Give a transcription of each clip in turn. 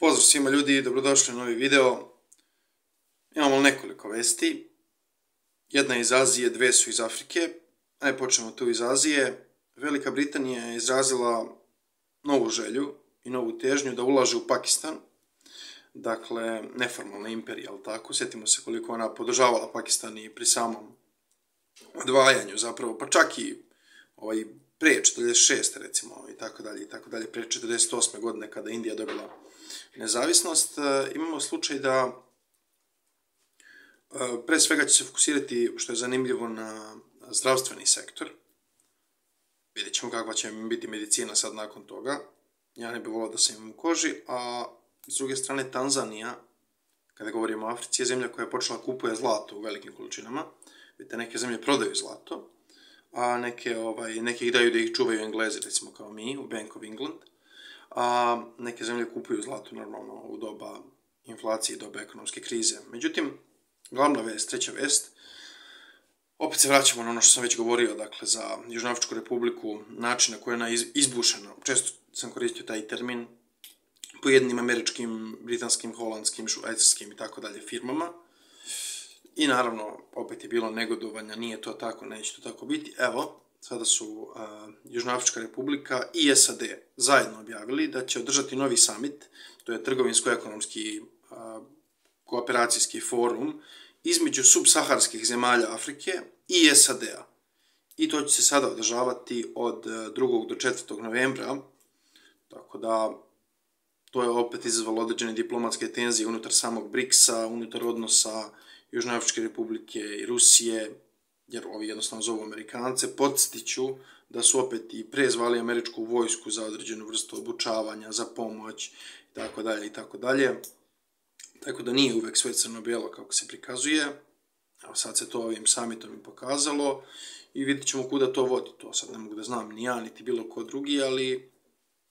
Pozdrav svima ljudi, dobrodošli u novi video. Imamo nekoliko vesti. Jedna je iz Azije, dve su iz Afrike. Ajde počnemo tu iz Azije. Velika Britanija je izrazila novu želju i novu težnju da ulaže u Pakistan. Dakle, neformalna imperija, ali tako? Sjetimo se koliko ona podržavala Pakistan i pri samom odvajanju zapravo, pa čak i ovaj, pre 46. recimo i tako dalje i tako dalje, pre 48. godine kada Indija dobila nezavisnost, e, imamo slučaj da e, pre svega će se fokusirati, što je zanimljivo, na zdravstveni sektor. Vidjet ćemo kakva će biti medicina sad nakon toga. Ja ne bih volao da sam imam u koži, a s druge strane Tanzanija, kada govorimo o Africi, je zemlja koja je počela kupuje zlato u velikim količinama. Vidite, neke zemlje prodaju zlato, a neke, ovaj, neke ih daju da ih čuvaju Englezi, recimo kao mi, u Bank of England a neke zemlje kupuju zlato normalno u doba inflacije i doba ekonomske krize. Međutim, glavna vest, treća vest, opet se vraćamo na ono što sam već govorio, dakle, za Južnoafričku republiku, način na koji je ona izbušena. Često sam koristio taj termin po jednim američkim, britanskim, holandskim, švajcarskim i tako dalje firmama. I naravno, opet je bilo negodovanja, nije to tako, neće to tako biti. Evo, sada su uh, Južnoafrička republika i SAD zajedno objavili da će održati novi summit, to je trgovinsko-ekonomski uh, kooperacijski forum, između subsaharskih zemalja Afrike i SAD-a. I to će se sada održavati od 2. do 4. novembra, tako da to je opet izazvalo određene diplomatske tenzije unutar samog BRICS-a, unutar odnosa Južnoafričke republike i Rusije, jer ovi jednostavno zovu Amerikance, podstiću da su opet i pre zvali američku vojsku za određenu vrstu obučavanja, za pomoć i tako dalje i tako dalje. Tako da nije uvek sve crno-bijelo kako se prikazuje. Evo sad se to ovim samitom i pokazalo i vidit ćemo kuda to vodi. To sad ne mogu da znam ni ja, niti bilo ko drugi, ali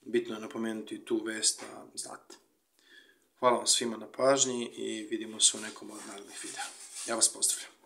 bitno je napomenuti tu vest, a znate. Hvala vam svima na pažnji i vidimo se u nekom od narednih videa. Ja vas pozdravljam.